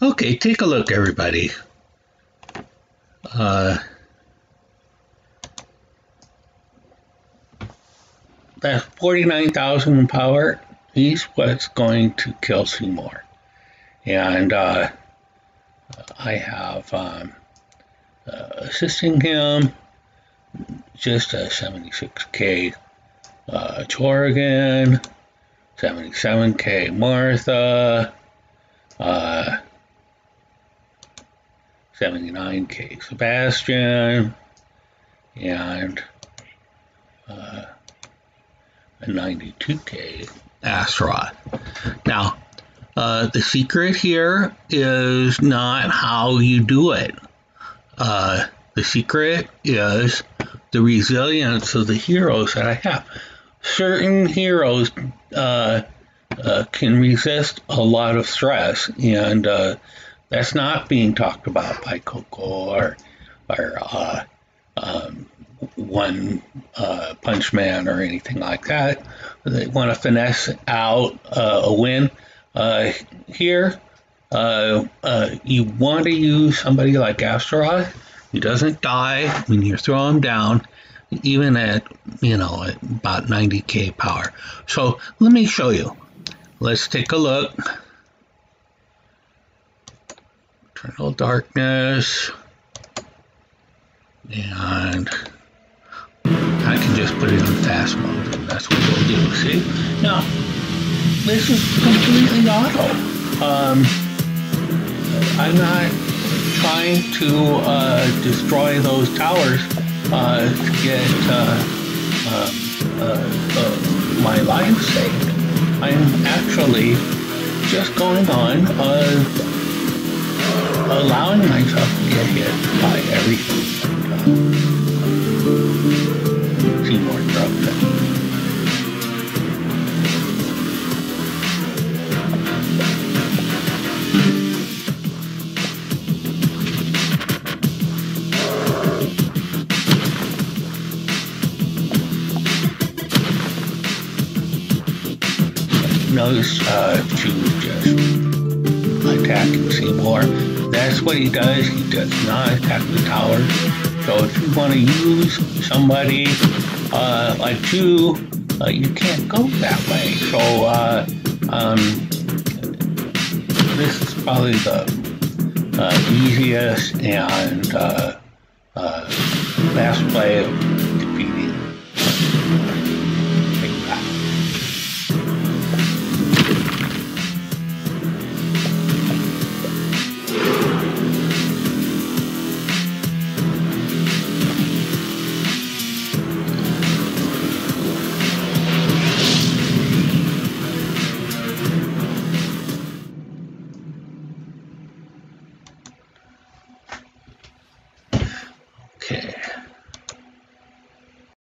Okay, take a look, everybody. Uh, that 49,000 power, he's what's going to kill Seymour. And uh, I have um, uh, assisting him just a 76k uh, Torrigan, 77k Martha, uh, 79k Sebastian, and uh, a 92k Astaroth. Now, uh, the secret here is not how you do it. Uh, the secret is the resilience of the heroes that I have. Certain heroes uh, uh, can resist a lot of stress, and uh, that's not being talked about by Coco or, or uh, um, One uh, Punch Man or anything like that. They want to finesse out uh, a win. here, you want to use somebody like Astaroth he doesn't die when you throw him down, even at, you know, at about 90k power. So let me show you. Let's take a look. Eternal Darkness. And I can just put it on fast mode. And That's what we'll do. See? Now, this is completely auto. Um, I'm not trying to uh, destroy those towers uh, to get uh, uh, uh, my life saved. I'm actually just going on allowing myself to get hit by everything. Seymour drugs. knows uh, to just attack Seymour. That's what he does. He does not attack the tower. So if you want to use somebody uh, like you, uh, you can't go that way. So uh, um, this is probably the uh, easiest and uh, best way of defeating